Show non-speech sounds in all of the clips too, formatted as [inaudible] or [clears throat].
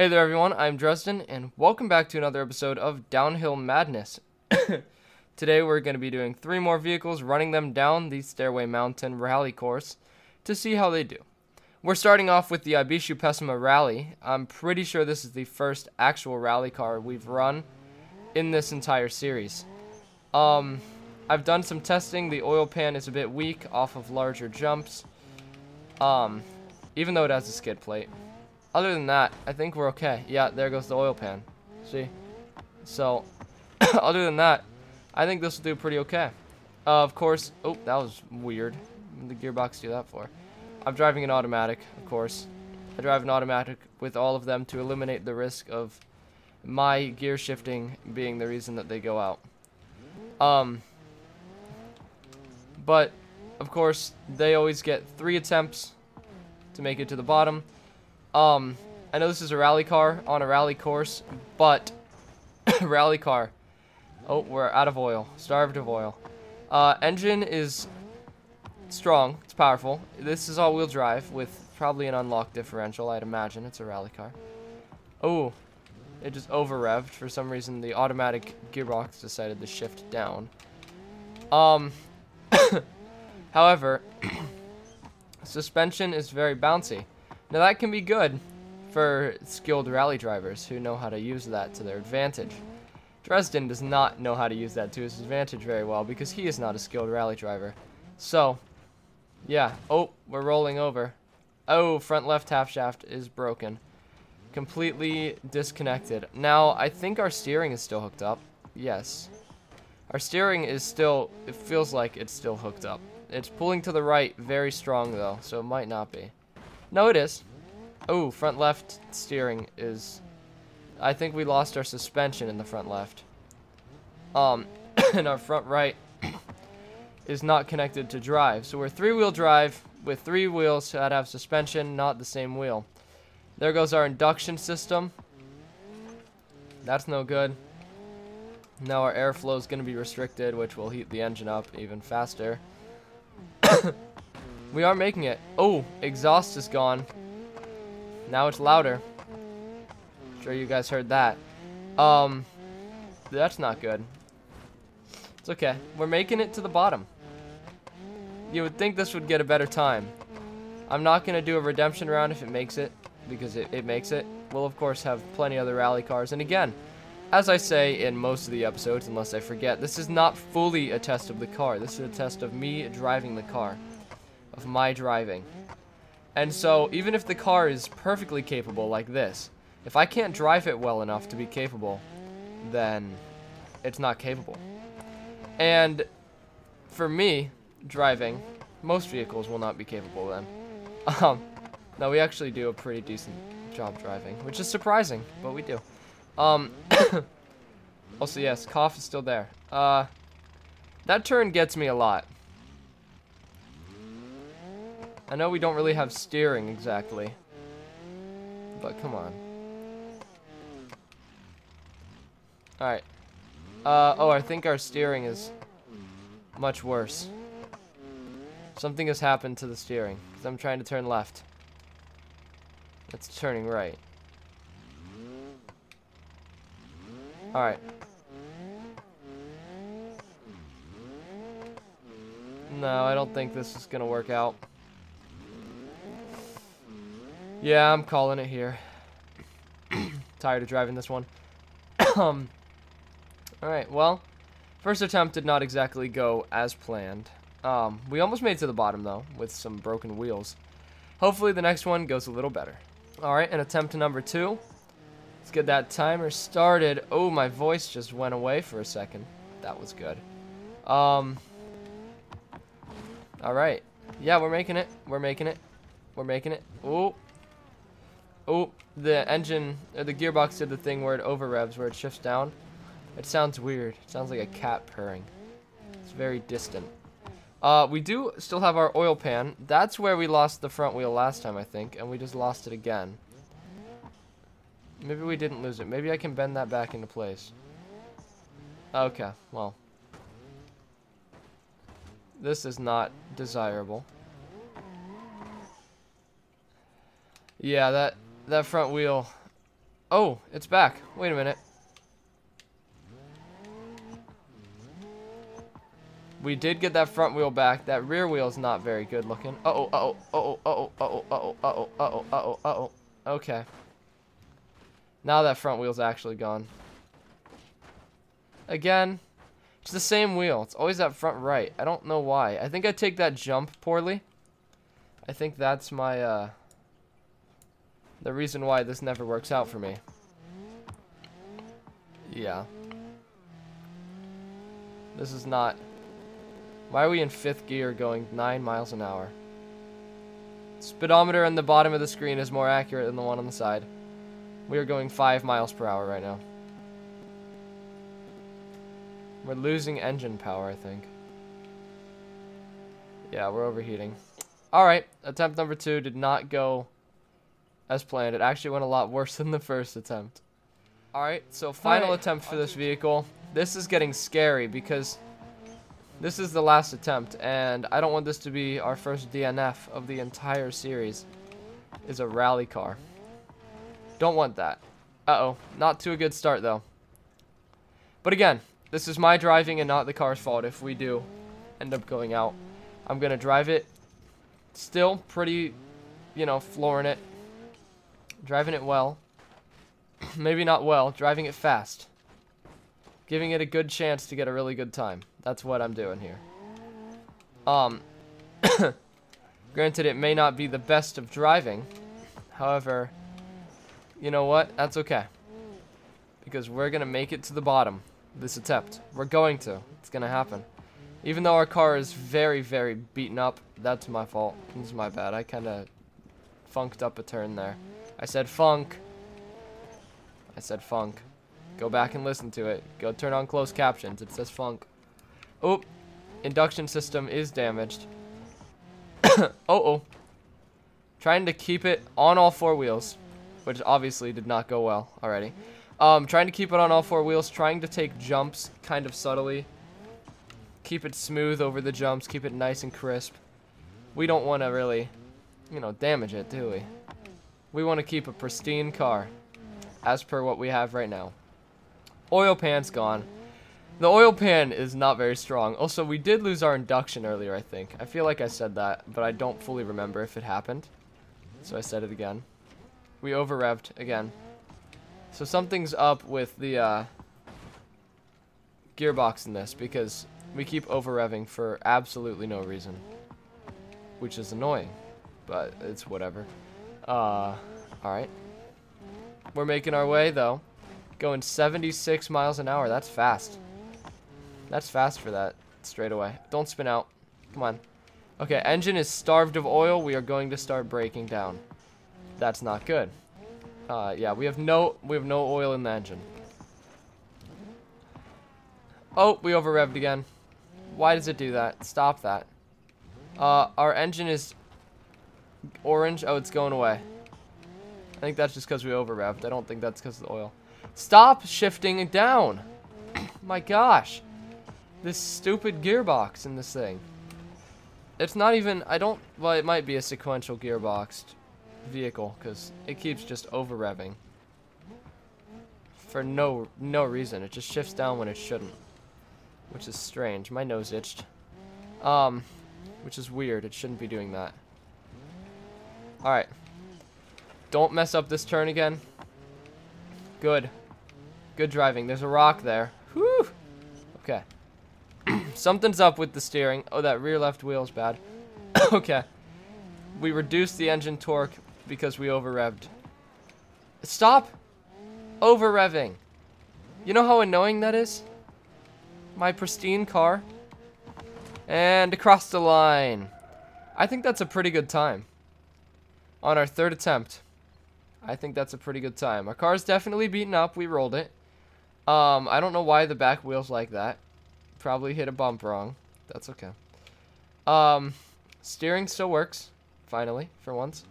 Hey there, everyone. I'm Dresden, and welcome back to another episode of Downhill Madness. [coughs] Today, we're going to be doing three more vehicles, running them down the Stairway Mountain rally course to see how they do. We're starting off with the Ibishu Pessima Rally. I'm pretty sure this is the first actual rally car we've run in this entire series. Um, I've done some testing. The oil pan is a bit weak off of larger jumps, um, even though it has a skid plate other than that, I think we're okay. Yeah, there goes the oil pan. See? So, [coughs] other than that, I think this will do pretty okay. Uh, of course, oh, that was weird. the gearbox do that for? I'm driving an automatic, of course. I drive an automatic with all of them to eliminate the risk of my gear shifting being the reason that they go out. Um, but, of course, they always get three attempts to make it to the bottom. Um, I know this is a rally car on a rally course, but [coughs] rally car. Oh, we're out of oil. Starved of oil. Uh, engine is strong. It's powerful. This is all-wheel drive with probably an unlocked differential, I'd imagine. It's a rally car. Oh, it just over-revved. For some reason, the automatic gearbox decided to shift down. Um, [coughs] however, [coughs] suspension is very bouncy. Now that can be good for skilled rally drivers who know how to use that to their advantage. Dresden does not know how to use that to his advantage very well because he is not a skilled rally driver. So, yeah. Oh, we're rolling over. Oh, front left half shaft is broken. Completely disconnected. Now, I think our steering is still hooked up. Yes. Our steering is still, it feels like it's still hooked up. It's pulling to the right very strong though, so it might not be. No, it is. Oh, front left steering is... I think we lost our suspension in the front left. Um, [coughs] and our front right [coughs] is not connected to drive. So we're three-wheel drive with three wheels that have suspension, not the same wheel. There goes our induction system. That's no good. Now our airflow is going to be restricted, which will heat the engine up even faster. [coughs] We are making it. Oh, exhaust is gone. Now it's louder. Sure you guys heard that. Um, that's not good. It's okay. We're making it to the bottom. You would think this would get a better time. I'm not going to do a redemption round if it makes it, because it, it makes it. We'll, of course, have plenty other rally cars. And again, as I say in most of the episodes, unless I forget, this is not fully a test of the car. This is a test of me driving the car of my driving. And so, even if the car is perfectly capable like this, if I can't drive it well enough to be capable, then it's not capable. And for me, driving, most vehicles will not be capable then. Um, no, we actually do a pretty decent job driving, which is surprising, but we do. Um, [coughs] also, yes, cough is still there. Uh, that turn gets me a lot. I know we don't really have steering exactly. But come on. Alright. Uh, oh, I think our steering is much worse. Something has happened to the steering. Because I'm trying to turn left. It's turning right. Alright. No, I don't think this is going to work out. Yeah, I'm calling it here. [clears throat] Tired of driving this one. [clears throat] um, Alright, well, first attempt did not exactly go as planned. Um, we almost made it to the bottom, though, with some broken wheels. Hopefully the next one goes a little better. Alright, and attempt number two. Let's get that timer started. Oh, my voice just went away for a second. That was good. Um, Alright. Yeah, we're making it. We're making it. We're making it. Oh, Oh, the engine, the gearbox did the thing where it over revs, where it shifts down. It sounds weird. It sounds like a cat purring. It's very distant. Uh, we do still have our oil pan. That's where we lost the front wheel last time, I think, and we just lost it again. Maybe we didn't lose it. Maybe I can bend that back into place. Okay, well. This is not desirable. Yeah, that that front wheel Oh, it's back. Wait a minute. We did get that front wheel back. That rear wheel is not very good looking. Uh-oh, uh-oh, uh-oh, uh-oh, uh-oh, uh-oh, uh-oh, uh-oh, uh-oh, uh-oh. Okay. Now that front wheel's actually gone. Again, it's the same wheel. It's always that front right. I don't know why. I think I take that jump poorly. I think that's my, uh, the reason why this never works out for me. Yeah. This is not... Why are we in fifth gear going 9 miles an hour? Speedometer on the bottom of the screen is more accurate than the one on the side. We are going 5 miles per hour right now. We're losing engine power, I think. Yeah, we're overheating. Alright, attempt number two did not go as planned. It actually went a lot worse [laughs] than the first attempt. Alright, so final right. attempt for this vehicle. This is getting scary because this is the last attempt, and I don't want this to be our first DNF of the entire series. Is a rally car. Don't want that. Uh-oh, not to a good start though. But again, this is my driving and not the car's fault if we do end up going out. I'm going to drive it still pretty, you know, flooring it. Driving it well. [clears throat] Maybe not well, driving it fast. Giving it a good chance to get a really good time. That's what I'm doing here. Um, [coughs] granted, it may not be the best of driving. However, you know what? That's okay. Because we're going to make it to the bottom this attempt. We're going to. It's going to happen. Even though our car is very, very beaten up, that's my fault. It's my bad. I kind of funked up a turn there. I said funk. I said funk. Go back and listen to it. Go turn on closed captions. It says funk. Oh, induction system is damaged. [coughs] oh, oh. Trying to keep it on all four wheels, which obviously did not go well already. Um, trying to keep it on all four wheels, trying to take jumps kind of subtly. Keep it smooth over the jumps, keep it nice and crisp. We don't want to really, you know, damage it, do we? We want to keep a pristine car, as per what we have right now. Oil pan's gone. The oil pan is not very strong. Also, we did lose our induction earlier, I think. I feel like I said that, but I don't fully remember if it happened. So I said it again. We over-revved again. So something's up with the uh, gearbox in this because we keep over-revving for absolutely no reason. Which is annoying, but it's whatever. Uh, alright. We're making our way, though. Going 76 miles an hour. That's fast. That's fast for that straight away. Don't spin out. Come on. Okay, engine is starved of oil. We are going to start breaking down. That's not good. Uh, yeah, we have no we have no oil in the engine. Oh, we over revved again. Why does it do that? Stop that. Uh, our engine is orange. Oh, it's going away. I think that's just because we over revved. I don't think that's because of the oil. Stop shifting down. [coughs] My gosh. This stupid gearbox in this thing. It's not even, I don't, well, it might be a sequential gearbox vehicle because it keeps just over revving for no no reason. It just shifts down when it shouldn't, which is strange. My nose itched, um, which is weird. It shouldn't be doing that. All right, don't mess up this turn again. Good, good driving. There's a rock there. Whew. Okay. [clears throat] Something's up with the steering. Oh, that rear left wheel's bad. [coughs] okay. We reduced the engine torque because we over revved. Stop over revving. You know how annoying that is? My pristine car. And across the line. I think that's a pretty good time. On our third attempt. I think that's a pretty good time. Our car's definitely beaten up. We rolled it. Um, I don't know why the back wheel's like that. Probably hit a bump wrong. That's okay. Um, steering still works. Finally, for once.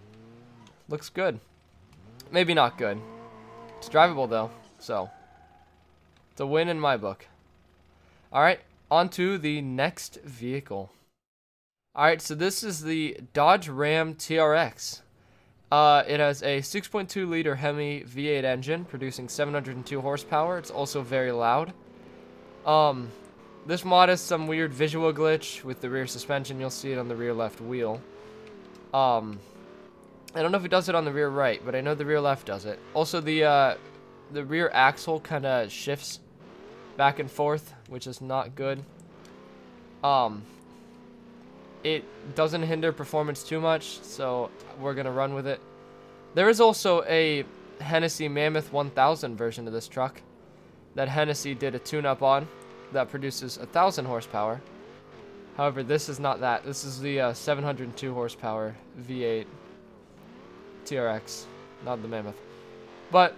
Looks good. Maybe not good. It's drivable though, so. It's a win in my book. Alright, on to the next vehicle. Alright, so this is the Dodge Ram TRX. Uh, it has a 6.2 liter Hemi V8 engine producing 702 horsepower. It's also very loud. Um, this mod has some weird visual glitch with the rear suspension. You'll see it on the rear left wheel. Um, I don't know if it does it on the rear right, but I know the rear left does it. Also, the uh, the rear axle kind of shifts back and forth, which is not good. Um, it doesn't hinder performance too much, so we're going to run with it. There is also a Hennessy Mammoth 1000 version of this truck that Hennessy did a tune-up on that produces 1,000 horsepower. However, this is not that. This is the uh, 702 horsepower V8 TRX, not the Mammoth. But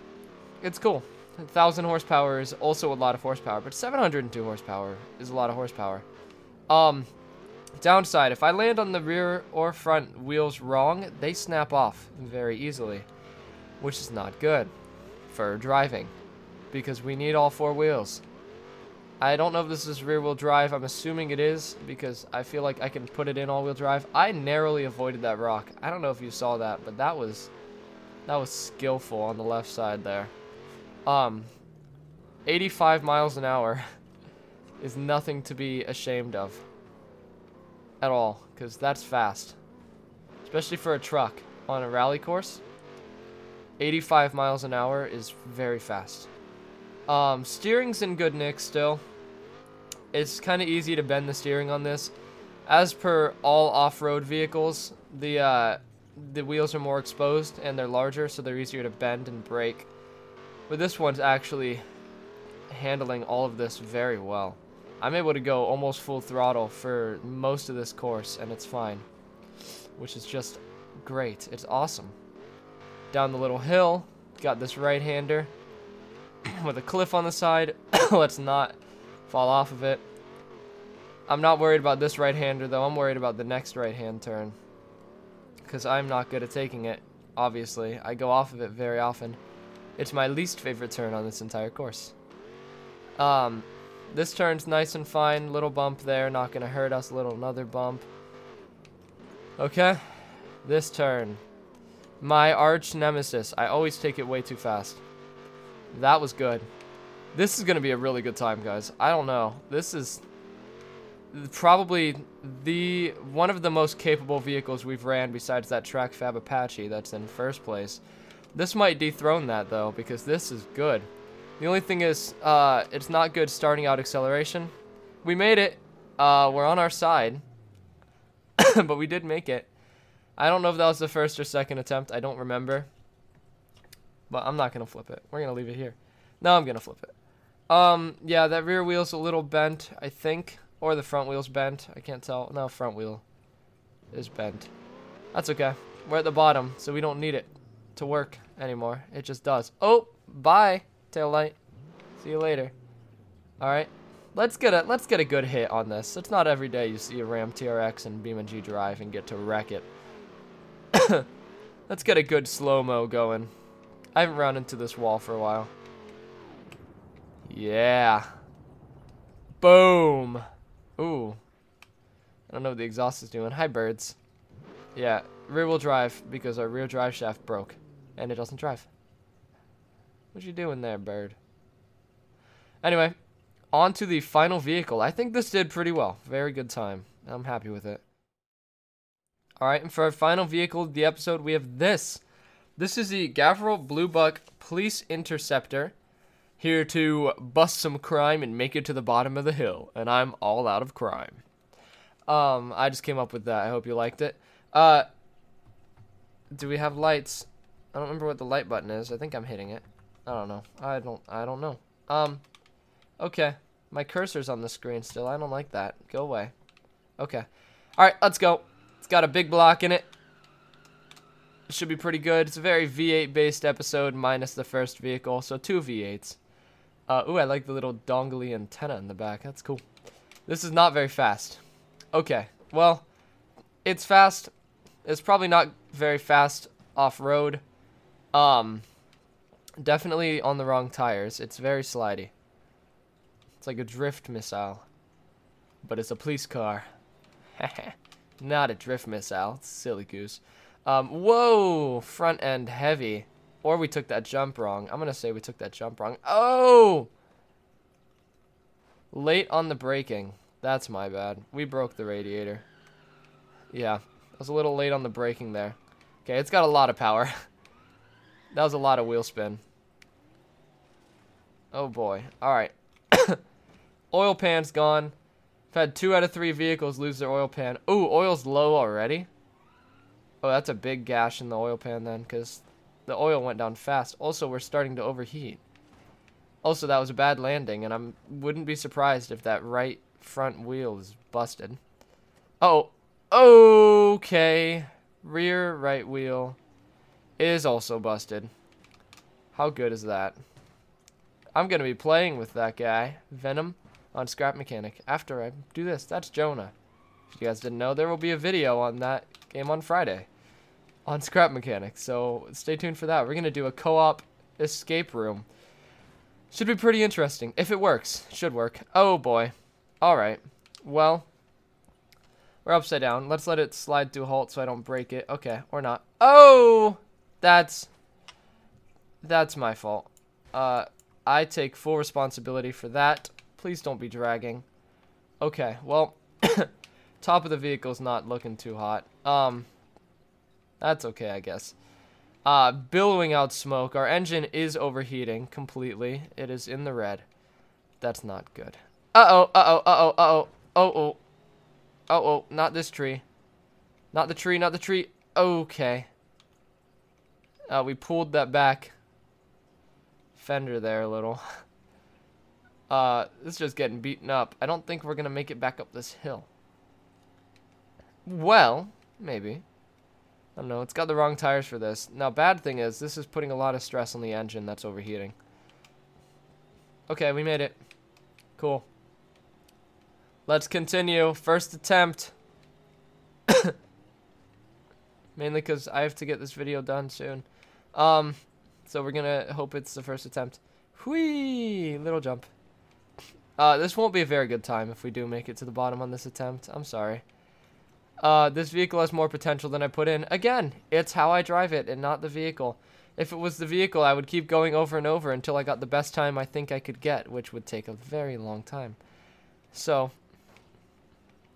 it's cool. 1,000 horsepower is also a lot of horsepower, but 702 horsepower is a lot of horsepower. Um, downside, if I land on the rear or front wheels wrong, they snap off very easily, which is not good for driving, because we need all four wheels. I don't know if this is rear-wheel drive. I'm assuming it is because I feel like I can put it in all-wheel drive. I narrowly avoided that rock. I don't know if you saw that, but that was that was skillful on the left side there. Um, 85 miles an hour [laughs] is nothing to be ashamed of at all because that's fast, especially for a truck on a rally course. 85 miles an hour is very fast. Um, steering's in good nick still. It's kind of easy to bend the steering on this. As per all off-road vehicles, the uh, the wheels are more exposed and they're larger, so they're easier to bend and brake. But this one's actually handling all of this very well. I'm able to go almost full throttle for most of this course, and it's fine. Which is just great. It's awesome. Down the little hill, got this right-hander [coughs] with a cliff on the side. [coughs] Let's not fall off of it. I'm not worried about this right-hander, though. I'm worried about the next right-hand turn. Because I'm not good at taking it, obviously. I go off of it very often. It's my least favorite turn on this entire course. Um, this turn's nice and fine. Little bump there, not going to hurt us. A little another bump. Okay. This turn. My arch nemesis. I always take it way too fast. That was good. This is going to be a really good time, guys. I don't know. This is probably the one of the most capable vehicles we've ran besides that Track Fab Apache that's in first place. This might dethrone that, though, because this is good. The only thing is, uh, it's not good starting out acceleration. We made it. Uh, we're on our side. [coughs] but we did make it. I don't know if that was the first or second attempt. I don't remember. But I'm not going to flip it. We're going to leave it here. No, I'm going to flip it. Um, yeah, that rear wheel's a little bent, I think. Or the front wheel's bent. I can't tell. No, front wheel is bent. That's okay. We're at the bottom, so we don't need it to work anymore. It just does. Oh, bye, tail light. See you later. All right. Let's get a let's get a good hit on this. It's not every day you see a Ram TRX and BeamNG drive and get to wreck it. [coughs] let's get a good slow-mo going. I haven't run into this wall for a while. Yeah. Boom. Ooh. I don't know what the exhaust is doing. Hi, birds. Yeah, rear wheel drive because our rear drive shaft broke and it doesn't drive. What you doing there, bird? Anyway, on to the final vehicle. I think this did pretty well. Very good time. I'm happy with it. Alright, and for our final vehicle of the episode, we have this. This is the Gavril Blue Buck Police Interceptor here to bust some crime and make it to the bottom of the hill, and I'm all out of crime. Um, I just came up with that. I hope you liked it. Uh, do we have lights? I don't remember what the light button is. I think I'm hitting it. I don't know. I don't. I don't know. Um, okay. My cursor's on the screen still. I don't like that. Go away. Okay. All right, let's go. It's got a big block in it. It should be pretty good. It's a very V8 based episode minus the first vehicle, so two V8s. Uh, ooh, I like the little dongly antenna in the back. That's cool. This is not very fast. Okay, well, it's fast. It's probably not very fast off-road. Um, definitely on the wrong tires. It's very slidey. It's like a drift missile. But it's a police car. [laughs] not a drift missile. Silly goose. Um, whoa, front end heavy. Or we took that jump wrong. I'm going to say we took that jump wrong. Oh! Late on the braking. That's my bad. We broke the radiator. Yeah, I was a little late on the braking there. Okay, it's got a lot of power. [laughs] that was a lot of wheel spin. Oh boy. Alright. [coughs] oil pan's gone. I've had two out of three vehicles lose their oil pan. Ooh, oil's low already. Oh, that's a big gash in the oil pan then, because the oil went down fast. Also, we're starting to overheat. Also, that was a bad landing, and I wouldn't be surprised if that right front wheel is busted. Oh, okay. Rear right wheel is also busted. How good is that? I'm going to be playing with that guy, Venom, on Scrap Mechanic after I do this. That's Jonah. If you guys didn't know, there will be a video on that game on Friday on Scrap Mechanic. So stay tuned for that. We're going to do a co-op escape room. Should be pretty interesting. If it works. Should work. Oh boy. Alright. Well, we're upside down. Let's let it slide to a halt so I don't break it. Okay, or not. Oh! That's... That's my fault. Uh, I take full responsibility for that. Please don't be dragging. Okay, well, [coughs] top of the vehicle's not looking too hot. Um, that's okay, I guess. Uh, billowing out smoke. Our engine is overheating completely. It is in the red. That's not good. Uh-oh, uh-oh, uh-oh, uh-oh. Oh-oh. Oh-oh, not this tree. Not the tree, not the tree. Okay. Uh, we pulled that back fender there a little. [laughs] Uh, is just getting beaten up. I don't think we're going to make it back up this hill. Well, maybe. I don't know. It's got the wrong tires for this. Now, bad thing is, this is putting a lot of stress on the engine that's overheating. Okay, we made it. Cool. Let's continue. First attempt. [coughs] Mainly because I have to get this video done soon. Um, so we're going to hope it's the first attempt. Whee! Little jump. Uh, this won't be a very good time if we do make it to the bottom on this attempt. I'm sorry. Uh, this vehicle has more potential than I put in. Again, it's how I drive it and not the vehicle. If it was the vehicle, I would keep going over and over until I got the best time I think I could get, which would take a very long time. So,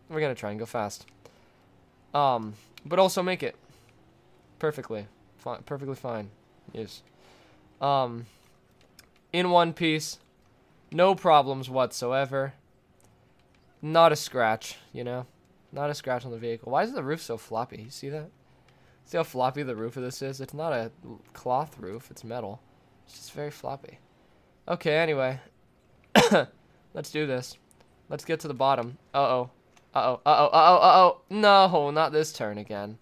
we're going to try and go fast. Um, but also make it perfectly. Fine, perfectly fine. Yes. Um, in one piece. No problems whatsoever. Not a scratch, you know? Not a scratch on the vehicle. Why is the roof so floppy? You see that? See how floppy the roof of this is? It's not a cloth roof, it's metal. It's just very floppy. Okay, anyway. [coughs] Let's do this. Let's get to the bottom. Uh-oh. Uh-oh. Uh-oh. Uh-oh. Uh-oh. No, not this turn again.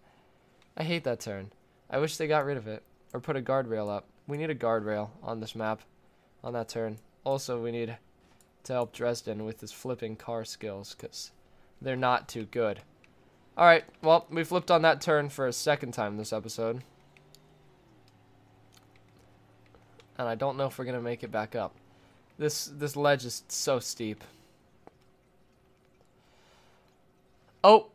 I hate that turn. I wish they got rid of it. Or put a guardrail up. We need a guardrail on this map. On that turn. Also, we need to help Dresden with his flipping car skills. Because they're not too good. Alright, well, we flipped on that turn for a second time this episode. And I don't know if we're going to make it back up. This this ledge is so steep. Oh!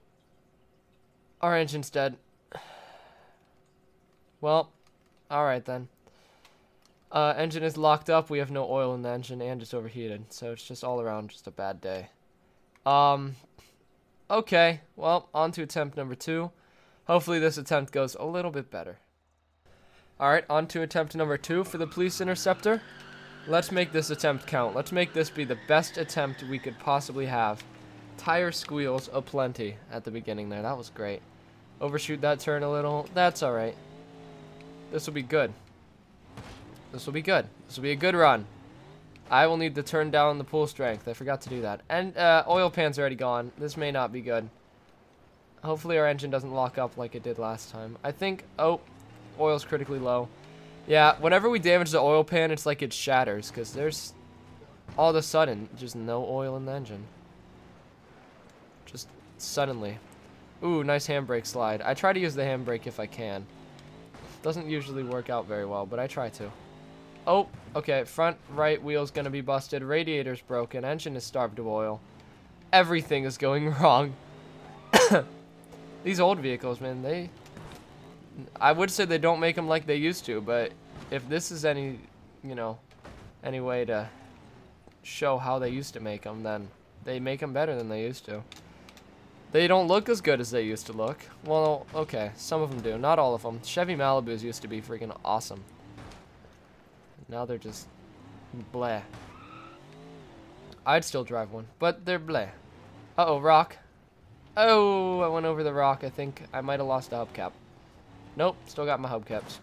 Our engine's dead. [sighs] Well, alright then. Uh, engine is locked up. We have no oil in the engine and it's overheated. So it's just all around just a bad day. Um, okay. Well, on to attempt number two. Hopefully this attempt goes a little bit better. Alright, on to attempt number two for the police interceptor. Let's make this attempt count. Let's make this be the best attempt we could possibly have. Tire squeals aplenty at the beginning there. That was great. Overshoot that turn a little. That's alright. This will be good. This will be good. This will be a good run. I will need to turn down the pull strength. I forgot to do that. And uh, oil pan's already gone. This may not be good. Hopefully our engine doesn't lock up like it did last time. I think... Oh, oil's critically low. Yeah, whenever we damage the oil pan, it's like it shatters. Because there's all of a sudden just no oil in the engine. Just suddenly. Ooh, nice handbrake slide. I try to use the handbrake if I can. Doesn't usually work out very well, but I try to. Oh, okay. Front right wheel's to be busted. Radiator's broken. Engine is starved of oil. Everything is going [laughs] wrong. [coughs] These old vehicles, man, they I would say they don't make them like they used to, but if this is any, you know, any way to show how they used to make them, then they make them better than they used to. They don't look as good as they used to look. Well, okay, some of them do. Not all of them. Chevy Malibus used to be freaking awesome. Now they're just bleh. I'd still drive one, but they're bleh. Uh-oh, rock. Oh, I went over the rock. I think I might have lost a hubcap. Nope, still got my hubcaps.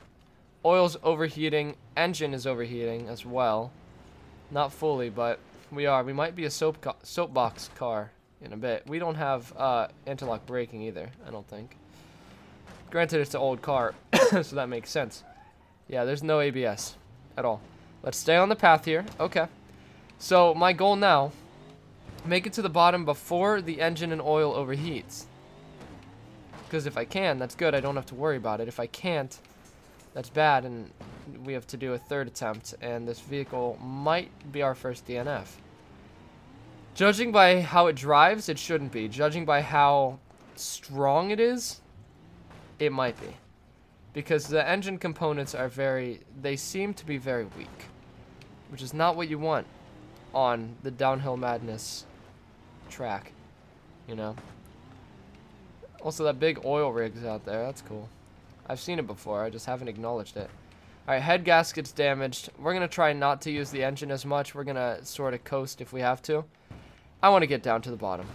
Oil's overheating. Engine is overheating as well. Not fully, but we are. We might be a soap soapbox car in a bit. We don't have uh, anti-lock braking either, I don't think. Granted, it's an old car, [coughs] so that makes sense. Yeah, there's no ABS at all. Let's stay on the path here. Okay. So my goal now, make it to the bottom before the engine and oil overheats. Because if I can, that's good. I don't have to worry about it. If I can't, that's bad, and we have to do a third attempt, and this vehicle might be our first DNF. Judging by how it drives, it shouldn't be. Judging by how strong it is, it might be. Because the engine components are very, they seem to be very weak. Which is not what you want on the Downhill Madness track, you know. Also, that big oil rig's out there, that's cool. I've seen it before, I just haven't acknowledged it. Alright, head gasket's damaged. We're going to try not to use the engine as much. We're going to sort of coast if we have to. I want to get down to the bottom.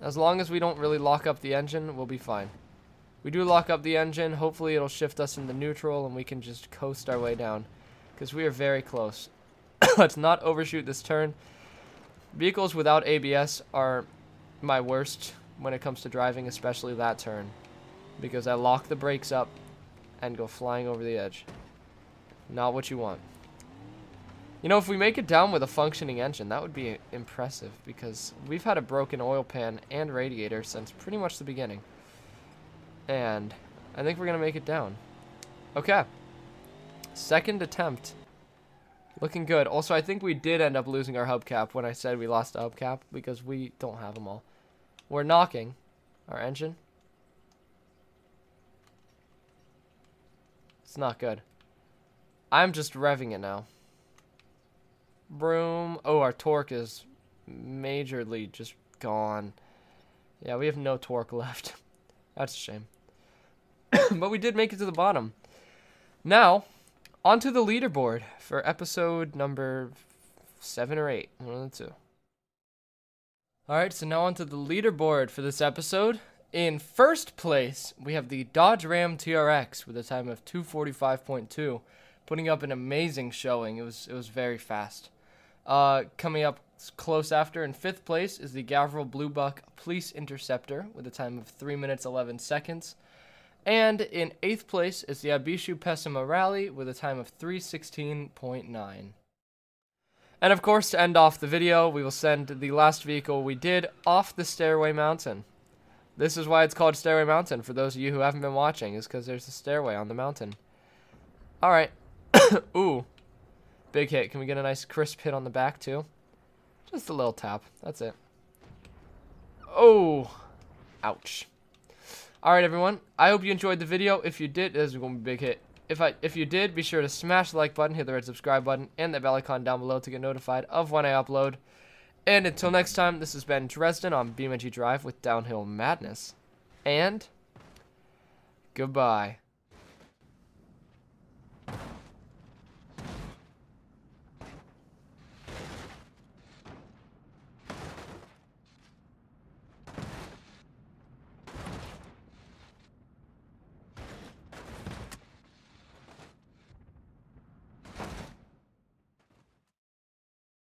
As long as we don't really lock up the engine, we'll be fine. We do lock up the engine, hopefully it'll shift us into neutral and we can just coast our way down. Because we are very close. [coughs] Let's not overshoot this turn. Vehicles without ABS are my worst when it comes to driving, especially that turn. Because I lock the brakes up and go flying over the edge. Not what you want. You know, if we make it down with a functioning engine, that would be impressive because we've had a broken oil pan and radiator since pretty much the beginning. And I think we're going to make it down. Okay. Second attempt. Looking good. Also, I think we did end up losing our hubcap when I said we lost the hubcap because we don't have them all. We're knocking our engine. It's not good. I'm just revving it now. Broom. Oh, our torque is majorly just gone. Yeah, we have no torque [laughs] left. That's a shame. [coughs] but we did make it to the bottom. Now, onto the leaderboard for episode number seven or eight. One of the two. Alright, so now onto the leaderboard for this episode. In first place, we have the Dodge Ram TRX with a time of 245.2, putting up an amazing showing. It was it was very fast. Uh, coming up close after in fifth place is the Gavril Blue Buck Police Interceptor with a time of 3 minutes 11 seconds. And in eighth place is the Ibishu Pessima Rally with a time of 316.9. And of course, to end off the video, we will send the last vehicle we did off the Stairway Mountain. This is why it's called Stairway Mountain, for those of you who haven't been watching, is because there's a stairway on the mountain. Alright. [coughs] Ooh. Big hit. Can we get a nice crisp hit on the back, too? Just a little tap. That's it. Oh. Ouch. Alright, everyone. I hope you enjoyed the video. If you did, this is going to be a big hit. If I, if you did, be sure to smash the like button, hit the red subscribe button, and the bell icon down below to get notified of when I upload. And until next time, this has been Dresden on BeamNG Drive with Downhill Madness. And goodbye.